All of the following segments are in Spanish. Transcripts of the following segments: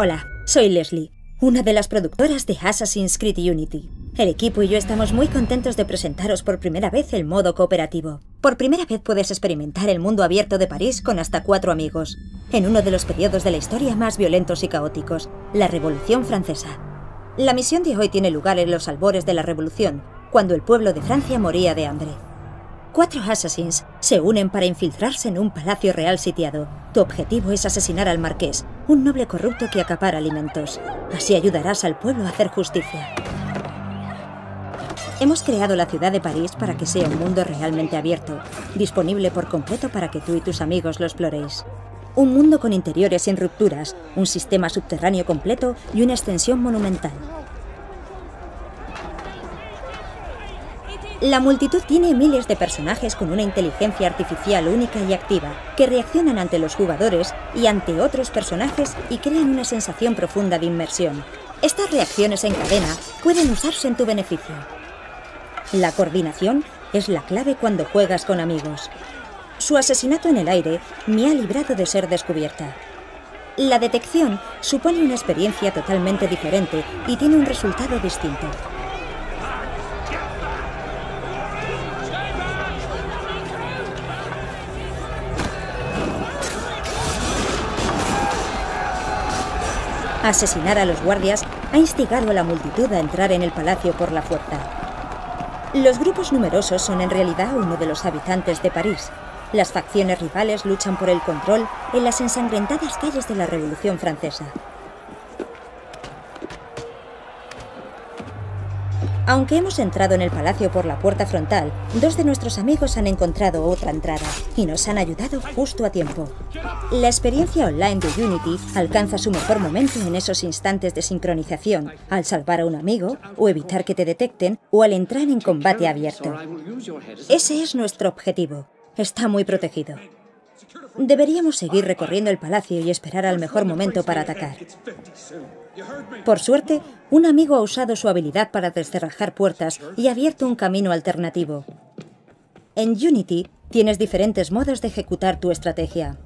Hola, soy Leslie, una de las productoras de Assassin's Creed Unity. El equipo y yo estamos muy contentos de presentaros por primera vez el modo cooperativo. Por primera vez puedes experimentar el mundo abierto de París con hasta cuatro amigos, en uno de los periodos de la historia más violentos y caóticos, la Revolución Francesa. La misión de hoy tiene lugar en los albores de la Revolución, cuando el pueblo de Francia moría de hambre. Cuatro assassins se unen para infiltrarse en un palacio real sitiado. Tu objetivo es asesinar al marqués, un noble corrupto que acapara alimentos. Así ayudarás al pueblo a hacer justicia. Hemos creado la ciudad de París para que sea un mundo realmente abierto, disponible por completo para que tú y tus amigos lo exploréis. Un mundo con interiores sin rupturas, un sistema subterráneo completo y una extensión monumental. La multitud tiene miles de personajes con una inteligencia artificial única y activa, que reaccionan ante los jugadores y ante otros personajes y crean una sensación profunda de inmersión. Estas reacciones en cadena pueden usarse en tu beneficio. La coordinación es la clave cuando juegas con amigos. Su asesinato en el aire me ha librado de ser descubierta. La detección supone una experiencia totalmente diferente y tiene un resultado distinto. Asesinar a los guardias ha instigado a la multitud a entrar en el palacio por la fuerza. Los grupos numerosos son en realidad uno de los habitantes de París. Las facciones rivales luchan por el control en las ensangrentadas calles de la Revolución Francesa. Aunque hemos entrado en el palacio por la puerta frontal, dos de nuestros amigos han encontrado otra entrada y nos han ayudado justo a tiempo. La experiencia online de Unity alcanza su mejor momento en esos instantes de sincronización, al salvar a un amigo, o evitar que te detecten, o al entrar en combate abierto. Ese es nuestro objetivo. Está muy protegido. Deberíamos seguir recorriendo el palacio y esperar al mejor momento para atacar. Por suerte, un amigo ha usado su habilidad para descerrajar puertas y ha abierto un camino alternativo. En Unity tienes diferentes modos de ejecutar tu estrategia.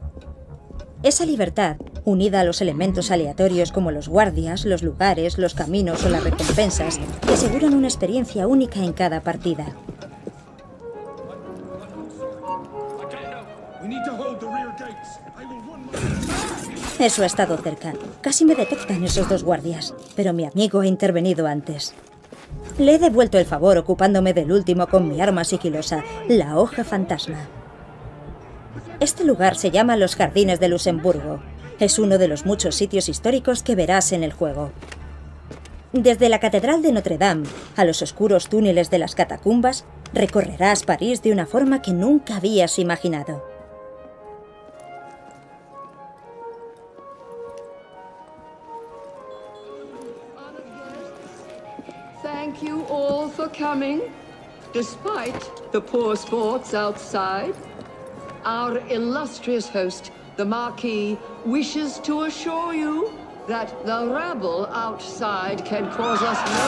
Esa libertad, unida a los elementos aleatorios como los guardias, los lugares, los caminos o las recompensas, te aseguran una experiencia única en cada partida. Eso ha estado cerca. Casi me detectan esos dos guardias, pero mi amigo ha intervenido antes. Le he devuelto el favor ocupándome del último con mi arma sigilosa, la hoja fantasma. Este lugar se llama Los Jardines de Luxemburgo. Es uno de los muchos sitios históricos que verás en el juego. Desde la Catedral de Notre Dame a los oscuros túneles de las catacumbas, recorrerás París de una forma que nunca habías imaginado. Thank you all for coming. Despite the poor sports outside, our illustrious host, the Marquis, wishes to assure you that the rabble outside can cause us no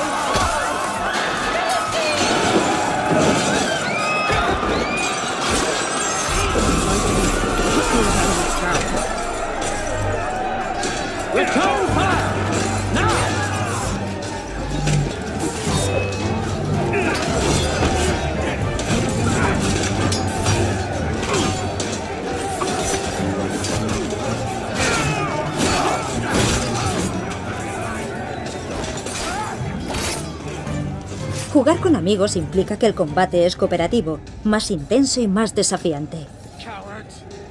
fire! Jugar con amigos implica que el combate es cooperativo, más intenso y más desafiante.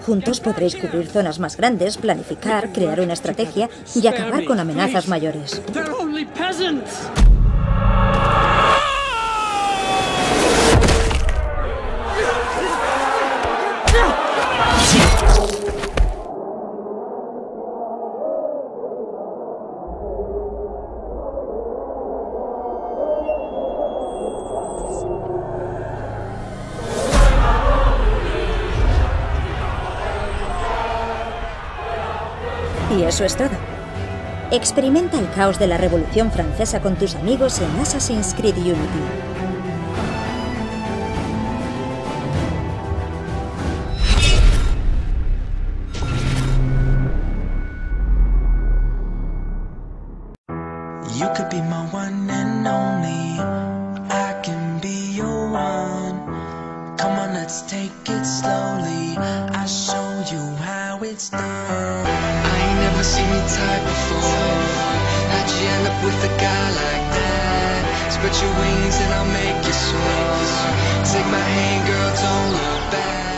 Juntos podréis cubrir zonas más grandes, planificar, crear una estrategia y acabar con amenazas mayores. Eso es. Experimenta el caos de la Revolución Francesa con tus amigos en Assassin's Creed Unity. I can be your one. Come on, let's take it. Seen you type before. How'd you end up with a guy like that? Spread your wings and I'll make you soar. Take my hand, girl, don't look back.